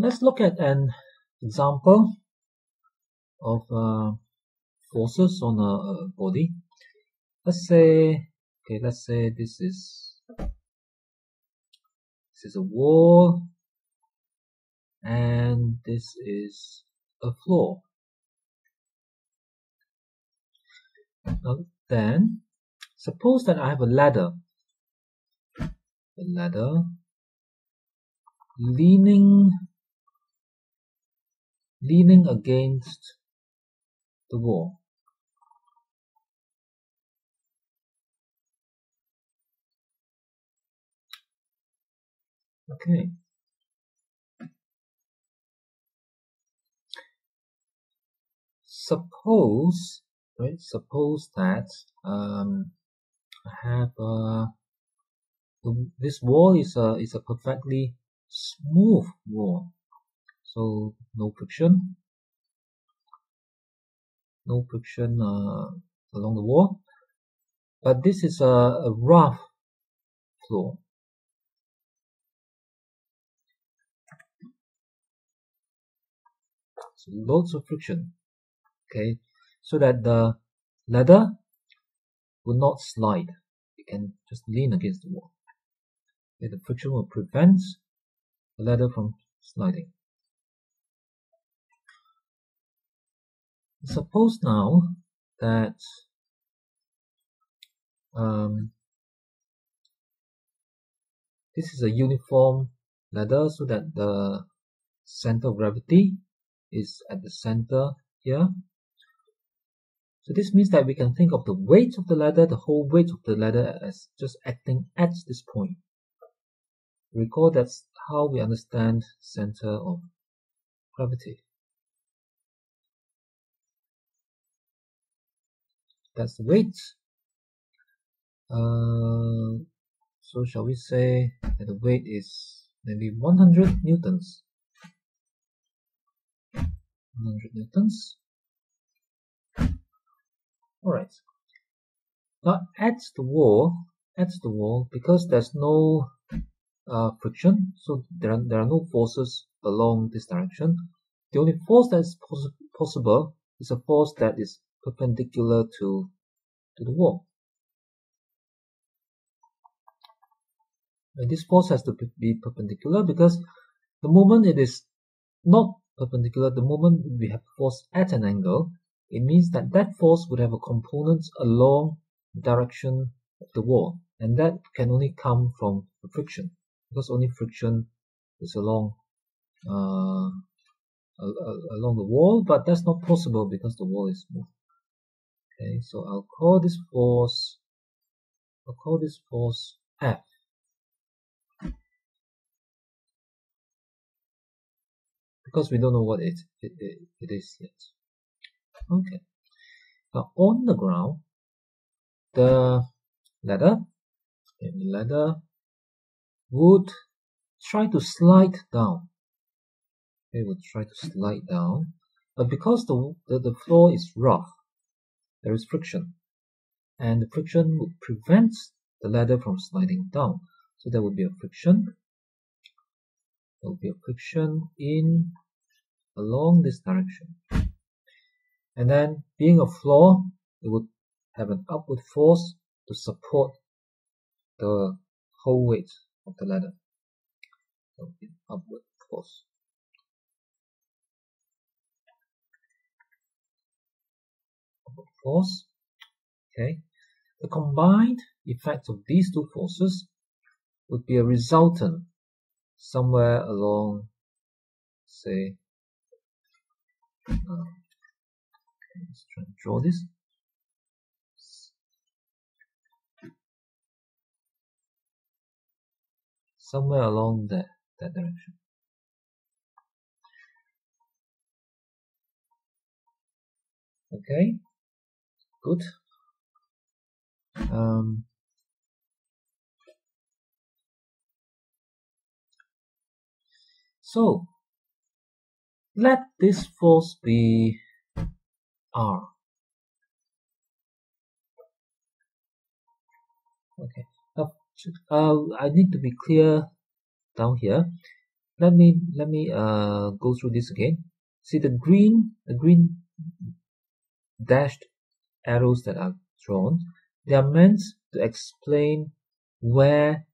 Let's look at an example of uh, forces on a, a body. Let's say, okay, let's say this is this is a wall and this is a floor. Now then, suppose that I have a ladder. A ladder leaning leaning against the wall. Okay. Suppose, right? Suppose that um, I have uh, this wall is a is a perfectly smooth wall so no friction. No friction uh, along the wall. But this is a, a rough floor. So loads of friction. Okay? So that the ladder will not slide. It can just lean against the wall. Okay, the friction will prevent the ladder from sliding suppose now that um, this is a uniform ladder so that the center of gravity is at the center here. So this means that we can think of the weight of the ladder, the whole weight of the ladder as just acting at this point. Recall that's how we understand center of gravity. That's the weight. Uh, so shall we say that the weight is maybe 100 newtons? 100 newtons. Alright. Now at the wall, at the wall, because there's no uh, friction, so there are, there are no forces along this direction. The only force that is poss possible is a force that is perpendicular to, to the wall. And this force has to be perpendicular because the moment it is not perpendicular, the moment we have force at an angle, it means that that force would have a component along the direction of the wall. And that can only come from friction because only friction is along uh, along the wall, but that's not possible because the wall is smooth. Okay, so I'll call this force, I'll call this force F. Because we don't know what it, it, it, it is yet. Okay. Now on the ground, the ladder, the ladder would try to slide down. It would try to slide down, but because the, the, the floor is rough, there is friction. And the friction would prevent the ladder from sliding down. So there would be a friction. There will be a friction in along this direction. And then being a floor it would have an upward force to support the whole weight of the ladder. So upward force force. Okay, the combined effect of these two forces would be a resultant somewhere along, say, uh, let's try and draw this. Somewhere along that, that direction. Okay, good. Um, so let this force be R. Okay, uh, I need to be clear down here. let me let me uh, go through this again. See the green the green dashed arrows that are drawn. They are meant to explain where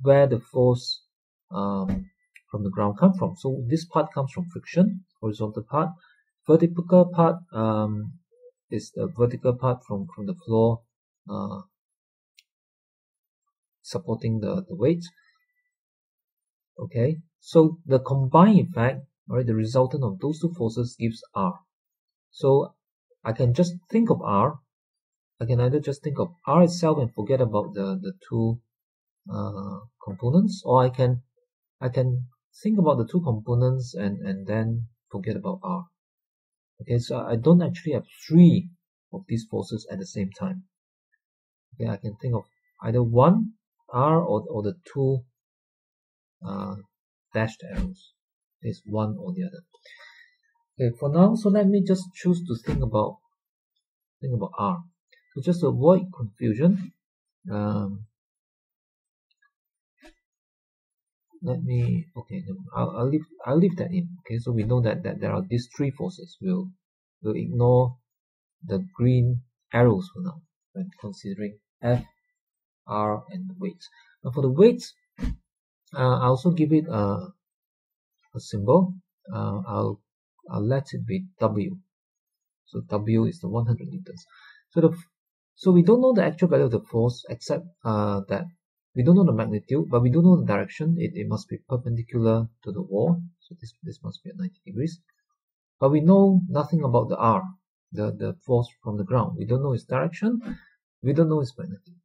where the force um, from the ground come from. So this part comes from friction, horizontal part. Vertical part um, is the vertical part from from the floor uh, supporting the the weight. Okay, so the combined effect, right, the resultant of those two forces gives R. So I can just think of R. I can either just think of R itself and forget about the, the two uh, components, or I can I can think about the two components and, and then forget about R. Okay, so I don't actually have three of these forces at the same time. Okay, I can think of either one R or, or the two uh, dashed arrows. It's one or the other. Okay, for now, so let me just choose to think about think about R. So just to avoid confusion, um, let me okay I'll, I'll leave I'll leave that in okay? So we know that that there are these three forces. We'll we'll ignore the green arrows for now when considering F R and the weights. Now for the weights uh, I also give it a, a symbol. Uh, I'll I'll let it be W so W is the 100 newtons so the so we don't know the actual value of the force except uh, that we don't know the magnitude, but we do know the direction. It, it must be perpendicular to the wall. So this, this must be at 90 degrees. But we know nothing about the R, the, the force from the ground. We don't know its direction. We don't know its magnitude.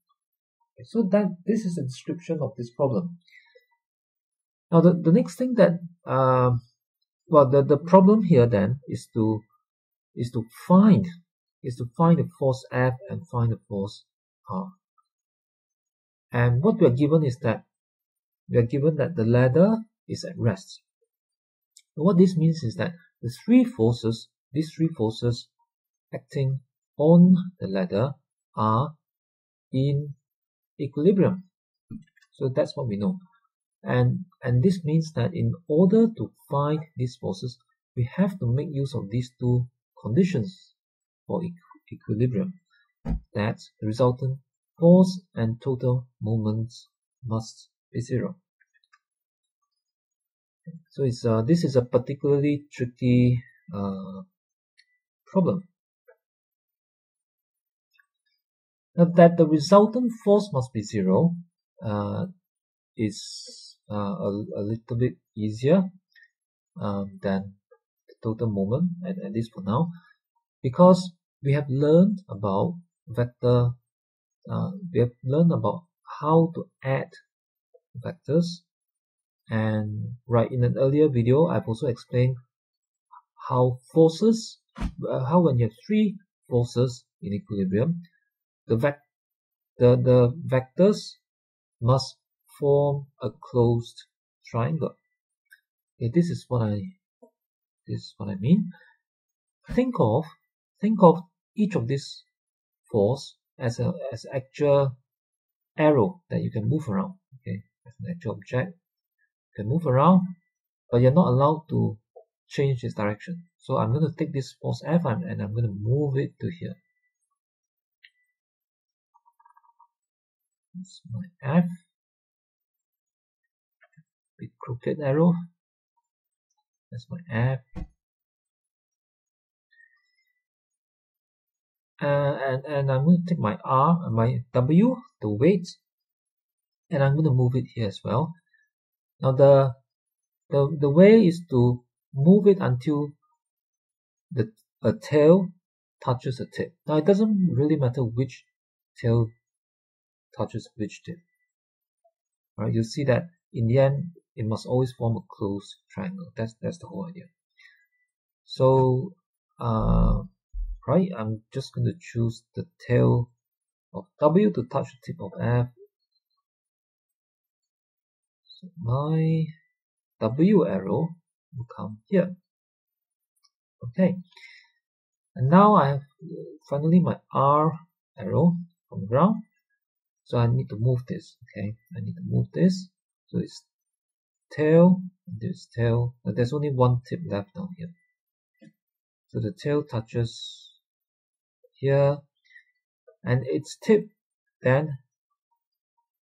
Okay, so that this is a description of this problem. Now the, the next thing that uh, well the, the problem here then is to is to find is to find the force F and find the force R. And what we are given is that we are given that the ladder is at rest. what this means is that the three forces, these three forces acting on the ladder are in equilibrium. So that's what we know. And, and this means that in order to find these forces, we have to make use of these two conditions for equilibrium. That the resultant force and total moments must be zero. So it's uh, this is a particularly tricky uh, problem. Now that the resultant force must be zero uh, is uh, a, a little bit easier um, than the total moment, at, at least for now, because we have learned about vector uh, we have learned about how to add vectors. And right in an earlier video I've also explained how forces uh, how when you have three forces in equilibrium the vec the, the vectors must form a closed triangle. Okay this is what I this is what I mean. Think of think of each of these force as a as actual arrow that you can move around okay? As an actual object. You can move around but you're not allowed to change its direction. So I'm going to take this force F and I'm going to move it to here. That's my F big crooked arrow that's my F uh, and, and I'm going to take my R, and my W, the weight, and I'm going to move it here as well. Now the, the, the way is to move it until the a tail touches a tip. Now it doesn't really matter which tail touches which tip. Right? You'll see that in the end it must always form a closed triangle. That's that's the whole idea. So uh, right? I'm just going to choose the tail of W to touch the tip of F. So my W arrow will come here. Okay. And now I have finally my R arrow from the ground. So I need to move this. Okay. I need to move this. So it's tail, this tail, but there's only one tip left down here. So the tail touches here, and its tip then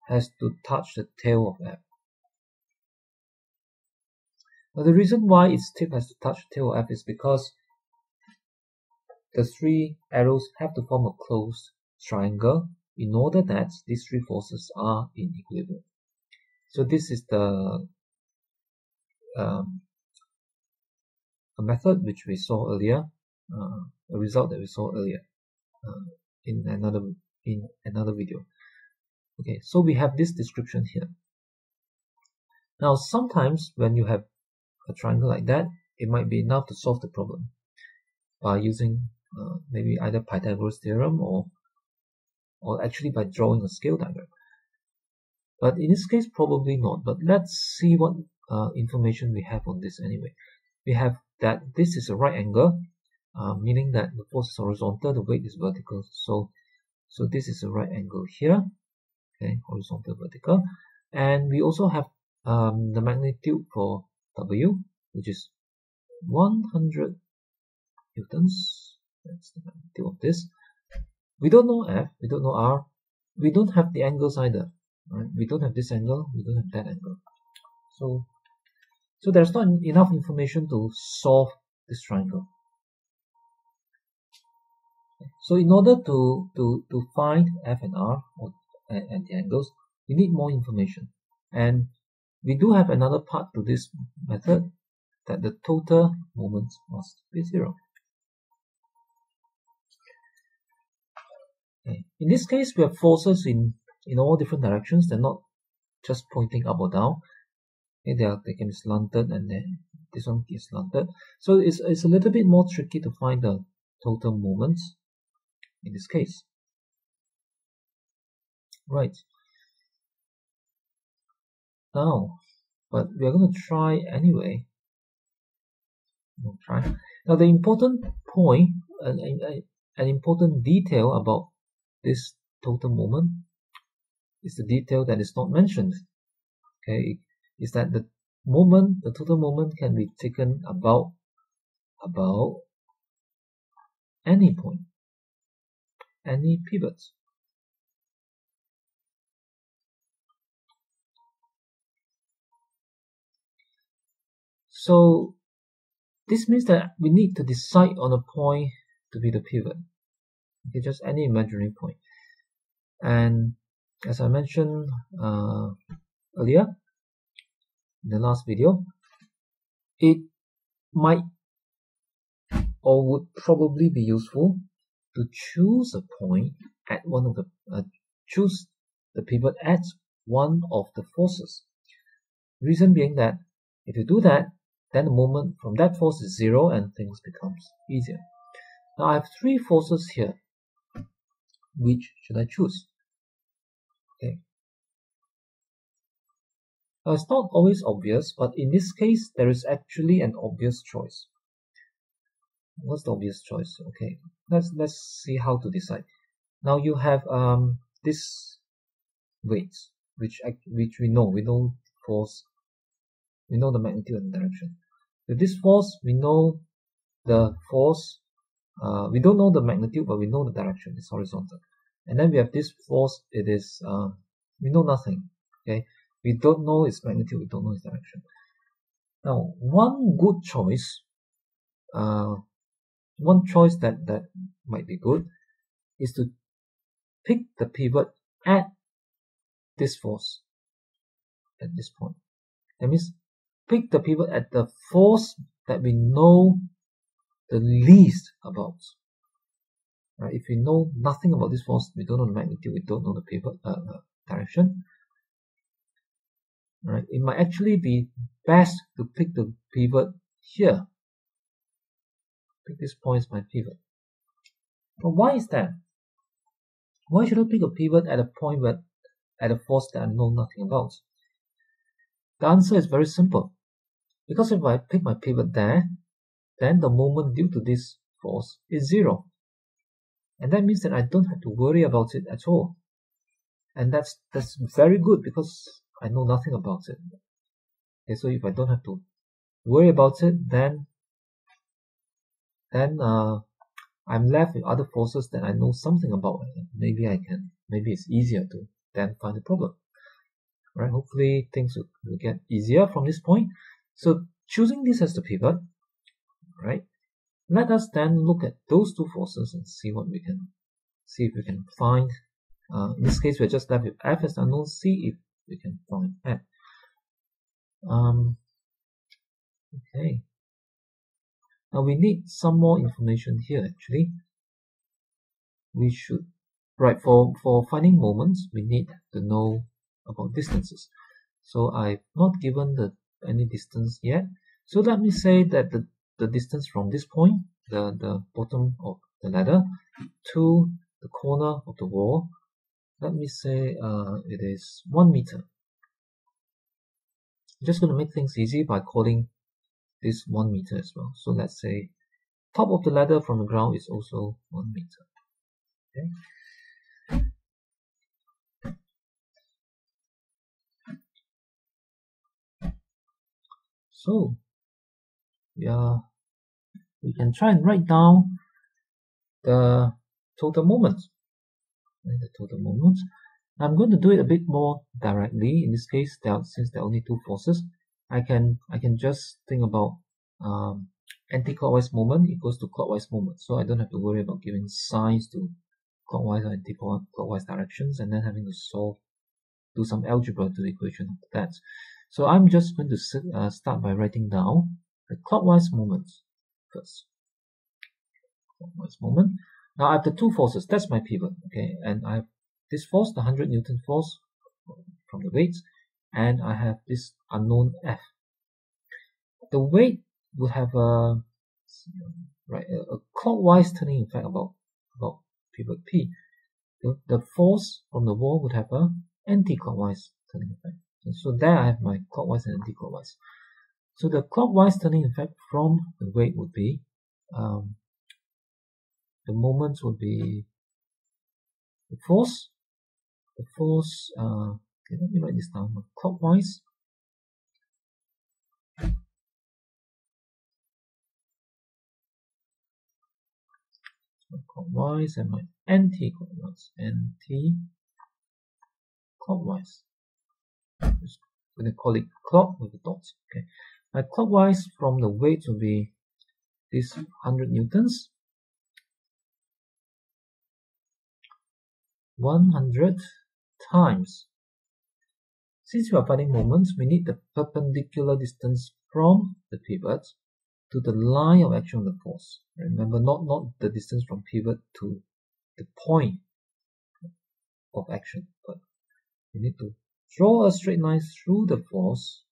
has to touch the tail of F. Now the reason why its tip has to touch tail of F is because the three arrows have to form a closed triangle in order that these three forces are in equilibrium. So this is the um, a method which we saw earlier, uh, a result that we saw earlier uh, in another in another video. Okay, so we have this description here. Now, sometimes when you have a triangle like that, it might be enough to solve the problem by using uh, maybe either Pythagoras theorem or or actually by drawing a scale diagram. But in this case, probably not. But let's see what uh, information we have on this anyway. We have that this is a right angle, uh, meaning that the force is horizontal, the weight is vertical. So, so this is a right angle here, okay, horizontal, vertical. And we also have um, the magnitude for W, which is 100 newtons. That's the magnitude of this. We don't know F, we don't know R, we don't have the angles either. Right? We don't have this angle, we don't have that angle. So, so there's not enough information to solve this triangle. So in order to, to, to find F and R or, and, and the angles, we need more information. And we do have another part to this method that the total moment must be zero. Okay. In this case, we have forces in, in all different directions. They're not just pointing up or down. Okay, they, are, they can be slanted and then this one is slanted. So it's, it's a little bit more tricky to find the total moments in this case. Right. Now, but we are going to try anyway. We'll try. Now, the important point, an, an important detail about this total moment is the detail that is not mentioned. Okay, is that the moment, the total moment can be taken about about any point, any pivot. So this means that we need to decide on a point to be the pivot okay just any imaginary point. and as I mentioned uh, earlier the last video it might or would probably be useful to choose a point at one of the uh, choose the pivot at one of the forces reason being that if you do that then the moment from that force is zero and things becomes easier now I have three forces here which should I choose? Okay. Now it's not always obvious, but in this case, there is actually an obvious choice. What's the obvious choice? Okay, let's let's see how to decide. Now you have um this weight, which which we know we know force, we know the magnitude and direction. With this force, we know the force uh, we don't know the magnitude, but we know the direction. It's horizontal. And then we have this force. It is uh, we know nothing. Okay, we don't know its magnitude. We don't know its direction. Now, one good choice, uh, one choice that that might be good, is to pick the pivot at this force at this point. That means pick the pivot at the force that we know the least about. Right? If we know nothing about this force, we don't know the magnitude, we don't know the pivot uh, direction. Right? It might actually be best to pick the pivot here. Pick this point as my pivot. But why is that? Why should I pick a pivot at a point where at a force that I know nothing about? The answer is very simple. Because if I pick my pivot there, then the moment due to this force is zero. And that means that I don't have to worry about it at all. And that's that's very good because I know nothing about it. Okay, so if I don't have to worry about it, then then uh, I'm left with other forces that I know something about. Maybe I can, maybe it's easier to then find the problem. Right? Hopefully things will, will get easier from this point. So choosing this as the pivot, right? Let us then look at those two forces and see what we can see if we can find. Uh, in this case, we're just left with F as unknown. See if we can find that. Um, okay. Now we need some more information here actually. We should, right, for, for finding moments, we need to know about distances. So I've not given the any distance yet. So let me say that the, the distance from this point, the, the bottom of the ladder, to the corner of the wall, let me say uh, it is 1 meter. I'm just going to make things easy by calling this 1 meter as well. So let's say top of the ladder from the ground is also 1 meter. Okay. So yeah, we can try and write down the total The total moments. I'm going to do it a bit more directly. In this case, there since there are only two forces, I can I can just think about um, anti-clockwise moment equals to clockwise moment. So I don't have to worry about giving signs to clockwise or anti-clockwise directions and then having to solve, do some algebra to the equation of that. So I'm just going to uh, start by writing down the clockwise moment first. Clockwise moment. Now I have the two forces. That's my pivot. Okay, and I have this force, the 100 Newton force from the weights, and I have this unknown F. The weight would have a right a, a clockwise turning effect about about pivot P. The, the force from the wall would have a anti-clockwise turning effect. And so there I have my clockwise and anti-clockwise. So the clockwise turning effect from the weight would be um, the moments would be the force, the force, uh, okay, let me write this down, clockwise, clockwise and my anti-clockwise, anti-clockwise. Just to call it clock with the dots. Okay, my clockwise from the weight will be this 100 newtons 100 times. Since we are finding moments, we need the perpendicular distance from the pivot to the line of action of the force. Remember, not, not the distance from pivot to the point of action, but we need to draw a straight line through the force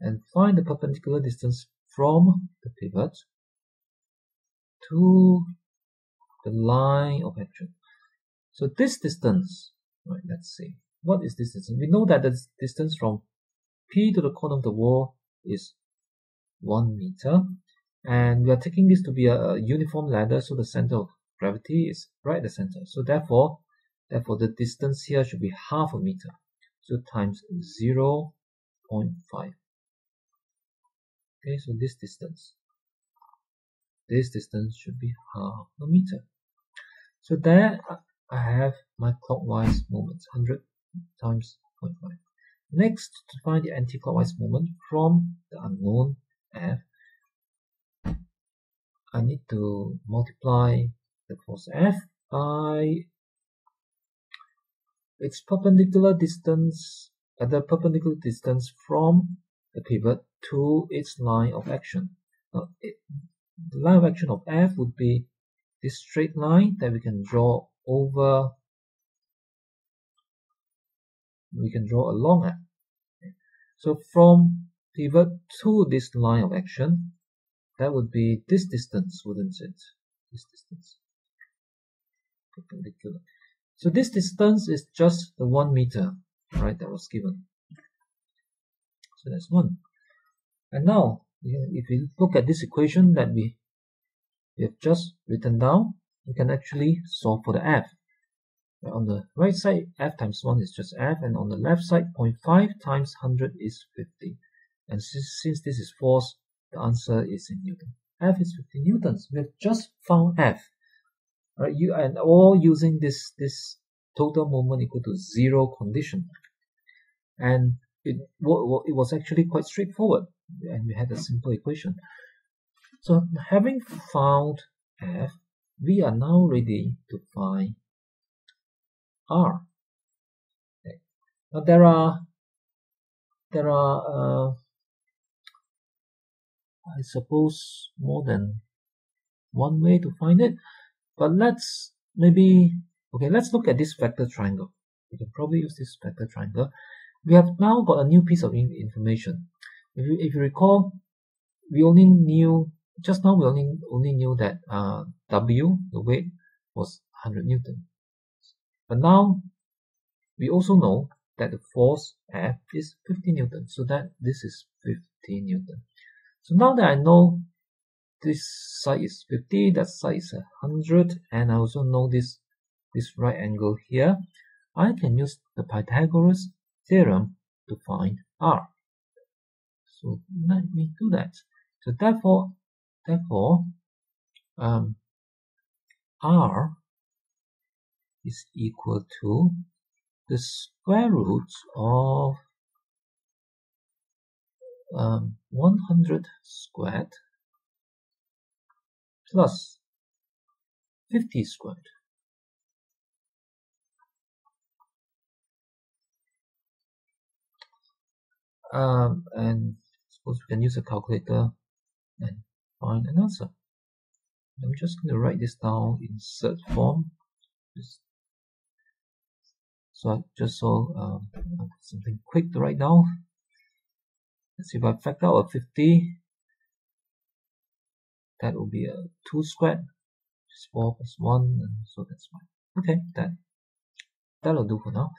and find the perpendicular distance from the pivot to the line of action. So this distance, right, let's see, what is this distance? We know that the distance from P to the corner of the wall is 1 meter. And we are taking this to be a, uniform ladder, so the center of gravity is right at the center. So therefore, therefore the distance here should be half a meter. So times 0 0.5. Okay, so this distance. This distance should be half a meter. So there I have my clockwise moments, 100 times 0.5. Next, to find the anti-clockwise moment from the unknown F, I need to multiply the force F by its perpendicular distance, at the perpendicular distance from the pivot to its line of action. Now, it, the line of action of F would be this straight line that we can draw over we can draw along it. So from pivot to this line of action, that would be this distance, wouldn't it? This distance. Perpendicular. So this distance is just the one meter, right, that was given. So that's one. And now, if we look at this equation that we we have just written down, we can actually solve for the f. on the right side f times 1 is just f and on the left side 0.5 times 100 is 50 and since, this is force the answer is in newton. F is 50 newtons. We have just found f. Right you and all using this this total moment equal to zero condition. And it, it was actually quite straightforward. And we had a simple equation so having found f we are now ready to find R. Okay. Now there are there are uh, I suppose more than one way to find it, but let's maybe okay let's look at this vector triangle. We can probably use this vector triangle. We have now got a new piece of information. If you if you recall, we only knew just now we only only knew that uh, W the weight was 100 newton. But now we also know that the force F is 50 Newton. So that this is 50 Newton. So now that I know this side is 50, that side is 100, and I also know this, this right angle here, I can use the Pythagoras theorem to find R. So let me do that. So therefore, therefore, um, R is equal to the square root of um, 100 squared plus 50 squared. Um, and suppose we can use a calculator and find an answer. I'm just going to write this down in surd form. Just so I just so um, something quick to write down. Let's see if I factor out a 50. That will be a 2 squared, is 4 plus 1, and so that's fine. Okay, that, that'll do for now.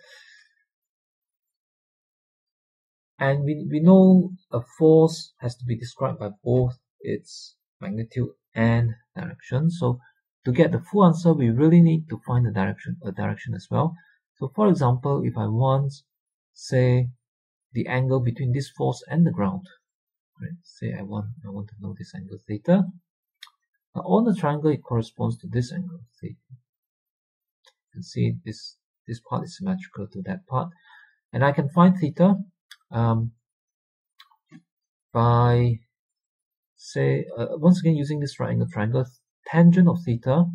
And we, we know a force has to be described by both its magnitude and direction. So to get the full answer, we really need to find the direction, a direction as well. So for example, if I want, say, the angle between this force and the ground, right? Say I want I want to know this angle theta. Now on the triangle, it corresponds to this angle theta. You can see this this part is symmetrical to that part, and I can find theta um, by say uh, once again using this right angle triangle. Tangent of theta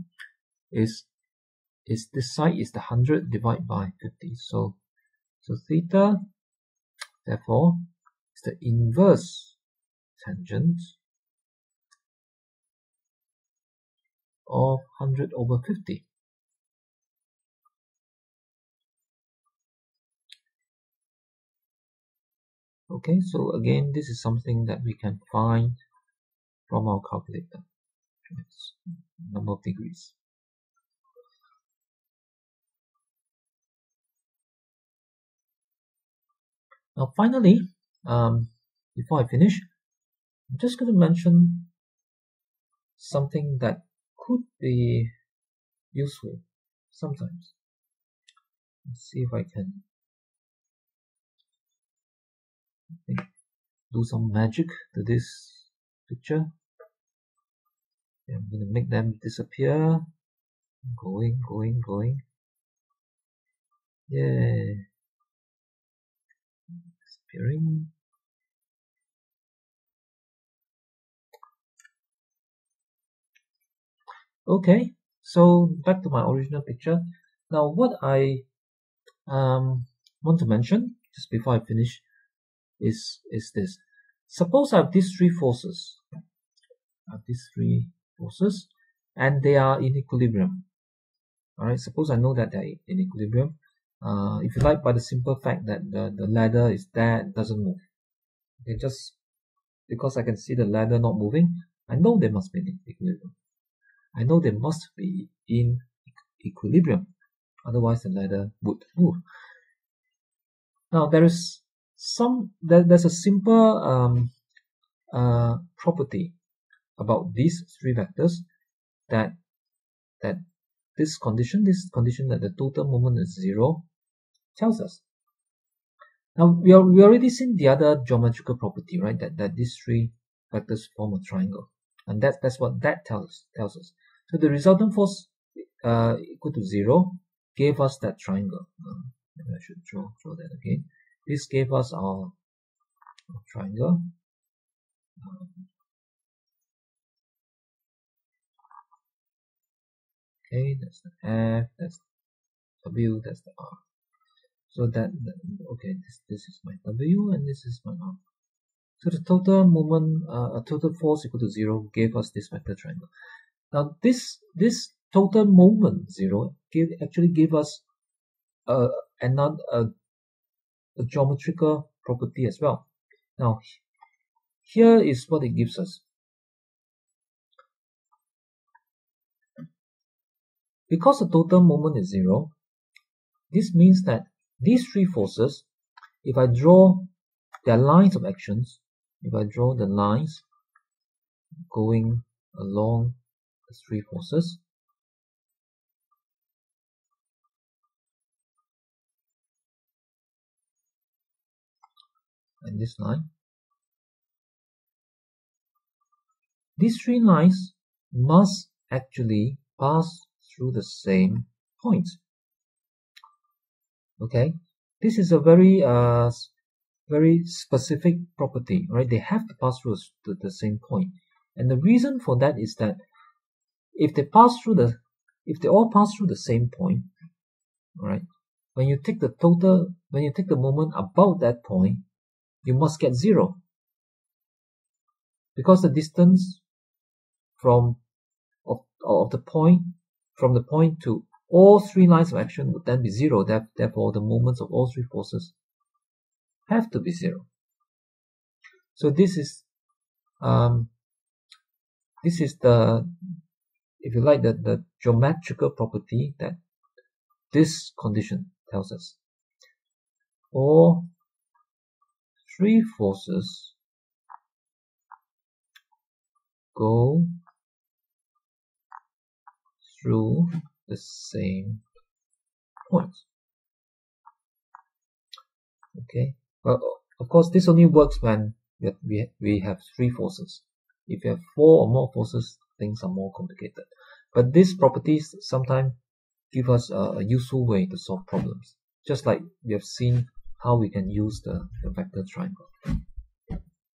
is is this side is the 100 divided by 50. So, so theta, therefore, is the inverse tangent of 100 over 50. Okay, so again, this is something that we can find from our calculator. Number of degrees. Now finally, um, before I finish, I'm just going to mention something that could be useful sometimes. Let's see if I can do some magic to this picture. I'm going to make them disappear. Going, going, going. Yeah disappearing. Okay, so back to my original picture. Now what I um, want to mention just before I finish is is this. Suppose I have these three forces. These three forces and they are in equilibrium. Alright, suppose I know that they're in equilibrium. Uh, if you like by the simple fact that the, the ladder is there doesn't move. Okay just because I can see the ladder not moving I know they must be in equilibrium. I know they must be in equilibrium. Otherwise the ladder would move. Now there is some there, there's a simple um, uh, property about these three vectors that that this condition, this condition that the total moment is zero, tells us. Now we are we already seen the other geometrical property, right? That that these three vectors form a triangle, and that that's what that tells tells us. So the resultant force uh, equal to zero gave us that triangle. Uh, I should draw draw that again. This gave us our, triangle. Okay, that's the F, that's W, that's the R. So that, okay, this, this is my W and this is my R. So the total moment, uh, total force equal to zero gave us this vector triangle. Now this, this total moment zero give, actually give us uh, another, a geometrical property as well. Now, here is what it gives us. Because the total moment is zero, this means that these three forces, if I draw their lines of actions, if I draw the lines going along the three forces, and this line, these three lines must actually pass through the same point. Okay? This is a very uh very specific property right? They have to pass through the, the same point. And the reason for that is that if they pass through the if they all pass through the same point right when you take the total when you take the moment about that point you must get zero because the distance from of, of the point from the point to all three lines of action would then be zero. Therefore, the moments of all three forces have to be zero. So this is um, this is the if you like the, the geometrical property that this condition tells us. All three forces go through the same point. Okay, well, of course, this only works when we, we have three forces. If you have four or more forces, things are more complicated. But these properties sometimes give us a, a useful way to solve problems, just like we have seen how we can use the, the vector triangle.